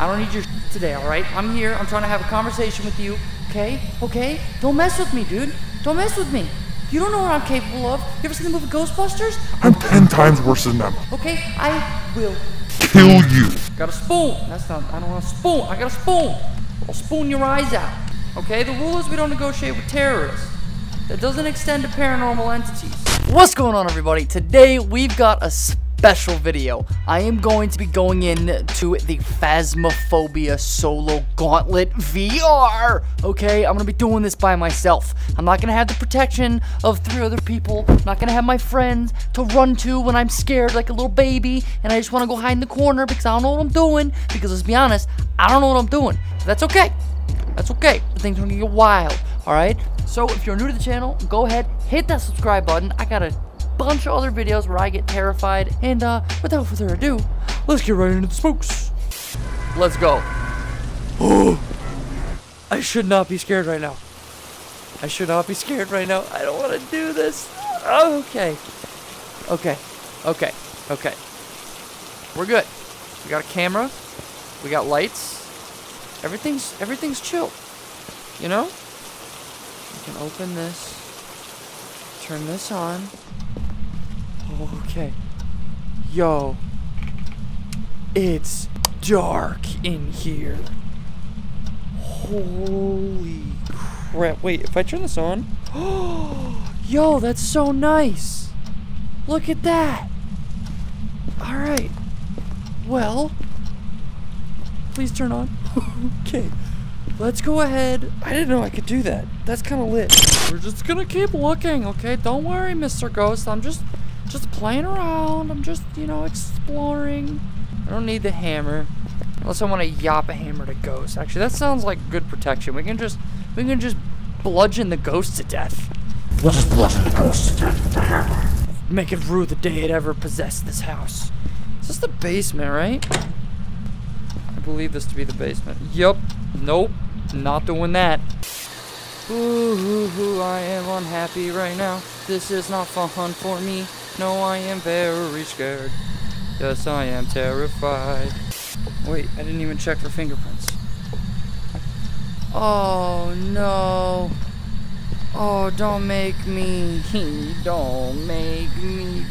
I don't need your today, alright? I'm here. I'm trying to have a conversation with you. Okay? Okay? Don't mess with me, dude. Don't mess with me. You don't know what I'm capable of. You ever seen the movie Ghostbusters? I'm ten times worse than them. Okay? I will Kill you. Got a spoon. That's not, I don't want a spoon. I got a spoon. I'll spoon your eyes out. Okay? The rule is we don't negotiate with terrorists. That doesn't extend to paranormal entities. What's going on, everybody? Today, we've got a special video. I am going to be going in to the Phasmophobia Solo Gauntlet VR. Okay? I'm to be doing this by myself. I'm not to have the protection of three other people. I'm not to have my friends to run to when I'm scared like a little baby and I just want to go hide in the corner because I don't know what I'm doing. Because let's be honest, I don't know what I'm doing. That's okay. That's okay. Things are gonna get wild. Alright? So if you're new to the channel, go ahead, hit that subscribe button. I got a bunch of other videos where I get terrified. And uh, without further ado, let's get right into the spooks. Let's go. Oh, I should not be scared right now. I should not be scared right now. I don't want to do this. Okay. Okay. Okay. Okay. We're good. We got a camera. We got lights. Everything's everything's chill. You know? We can open this. Turn this on. Okay. Yo. It's dark in here. Holy crap. Wait, if I turn this on. Yo, that's so nice. Look at that. Alright. Well, please turn on. okay. Let's go ahead. I didn't know I could do that. That's kind of lit. We're just gonna keep looking, okay? Don't worry, Mr. Ghost. I'm just, just playing around. I'm just, you know, exploring. I don't need the hammer. Unless I want to yop a hammer to ghost. Actually, that sounds like good protection. We can just, we can just bludgeon the ghost to death. We'll just bludgeon the ghost to death with the hammer. Make it rue the day it ever possessed this house. Is this the basement, right? I believe this to be the basement. Yup. Nope. Not doing that. Ooh, ooh, ooh, I am unhappy right now. This is not fun for me. No, I am very scared. Yes, I am terrified. Wait, I didn't even check for fingerprints. Oh, no. Oh, don't make me. Don't make me.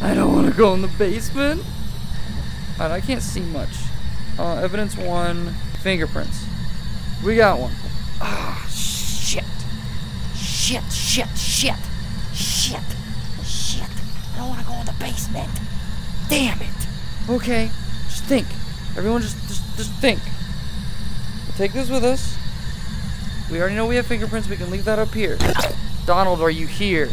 I don't want to go in the basement. I can't see much. Uh, evidence one, fingerprints. We got one. Ah, shit. Shit, shit, shit. Shit. Shit. I don't want to go in the basement. Damn it. Okay, just think. Everyone just, just, just think. We'll take this with us. We already know we have fingerprints. We can leave that up here. Donald, are you here?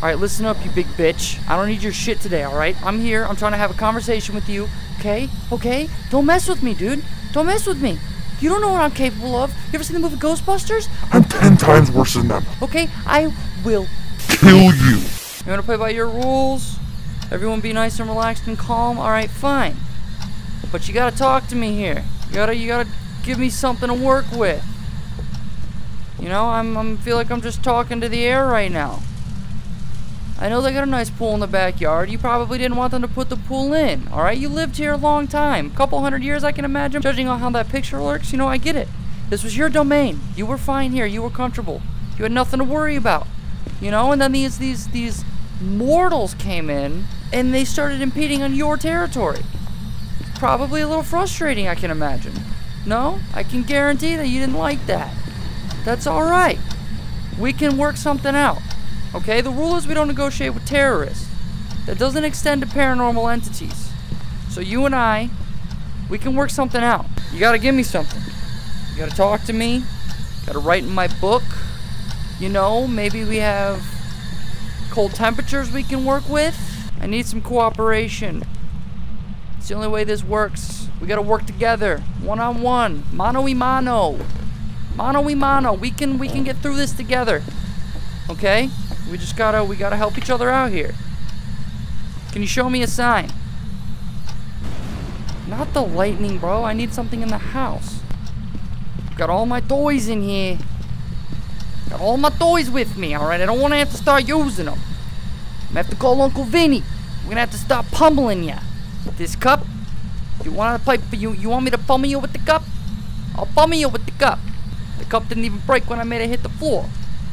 Alright, listen up, you big bitch. I don't need your shit today, alright? I'm here. I'm trying to have a conversation with you. Okay? Okay? Don't mess with me, dude. Don't mess with me. You don't know what I'm capable of. You ever seen the movie Ghostbusters? I'm ten times worse than them. Okay? I will. Kill you. You wanna play by your rules? Everyone be nice and relaxed and calm? Alright, fine. But you gotta talk to me here. You gotta you gotta give me something to work with. You know, I'm I'm feel like I'm just talking to the air right now. I know they got a nice pool in the backyard. You probably didn't want them to put the pool in. Alright, you lived here a long time. A couple hundred years I can imagine. Judging on how that picture looks, you know, I get it. This was your domain. You were fine here. You were comfortable. You had nothing to worry about. You know, and then these these these mortals came in and they started impeding on your territory. Probably a little frustrating, I can imagine. No? I can guarantee that you didn't like that. That's alright. We can work something out. Okay? The rule is we don't negotiate with terrorists. That doesn't extend to paranormal entities. So you and I, we can work something out. You gotta give me something. You gotta talk to me. Gotta write in my book. You know, maybe we have cold temperatures we can work with. I need some cooperation. It's the only way this works. We gotta work together, one on one, mano y mano, mano y mano. We can we can get through this together. Okay? We just gotta we gotta help each other out here. Can you show me a sign? Not the lightning, bro. I need something in the house. Got all my toys in here. Got all my toys with me, alright? I don't want to have to start using them. I'm gonna have to call Uncle Vinny. We're gonna have to stop pummeling ya. This cup, You want to play? You you want me to pummel you with the cup? I'll pummel you with the cup. The cup didn't even break when I made it hit the floor.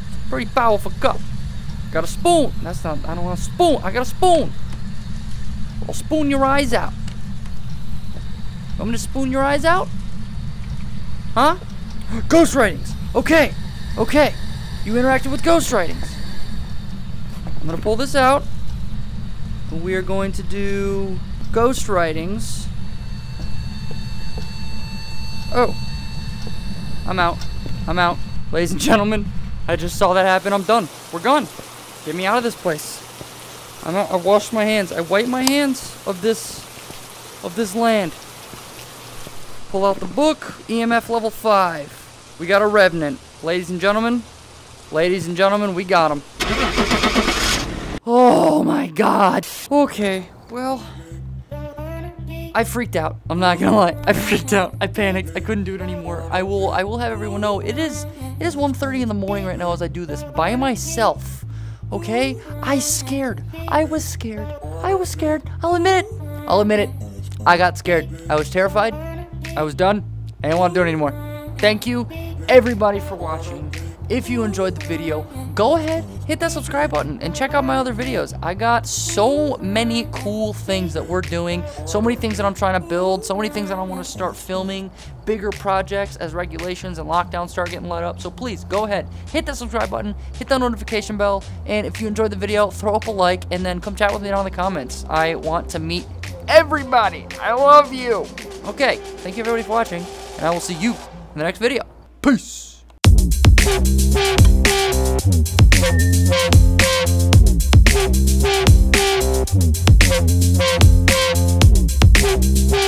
It's a pretty powerful cup. Got a spoon. That's not. I don't want a spoon. I got a spoon. I'll spoon your eyes out. I'm gonna spoon your eyes out? Huh? Ghost writings. Okay. Okay. You interacted with ghost writings. I'm gonna pull this out. We are going to do ghost writings. Oh. I'm out. I'm out. Ladies and gentlemen, I just saw that happen. I'm done. We're gone. Get me out of this place. I'm out. I washed my hands. I wiped my hands of this of this land. Pull out the book, EMF level 5. We got a revenant. Ladies and gentlemen, ladies and gentlemen, we got him. Oh my god. Okay, well, I freaked out. I'm not gonna lie. I freaked out. I panicked. I couldn't do it anymore. I will I will have everyone know it is it is 1:30 in the morning right now as I do this by myself. Okay? I scared. I was scared. I was scared. I'll admit it. I'll admit it. I got scared. I was terrified. I was done. I didn't want to do it anymore. Thank you everybody for watching. If you enjoyed the video, go ahead, hit that subscribe button, and check out my other videos. I got so many cool things that we're doing, so many things that I'm trying to build, so many things that I want to start filming, bigger projects as regulations and lockdowns start getting let up. So please, go ahead, hit that subscribe button, hit that notification bell, and if you enjoyed the video, throw up a like, and then come chat with me down in the comments. I want to meet everybody. I love you. Okay, thank you everybody for watching, and I will see you in the next video. Peace. Thank you.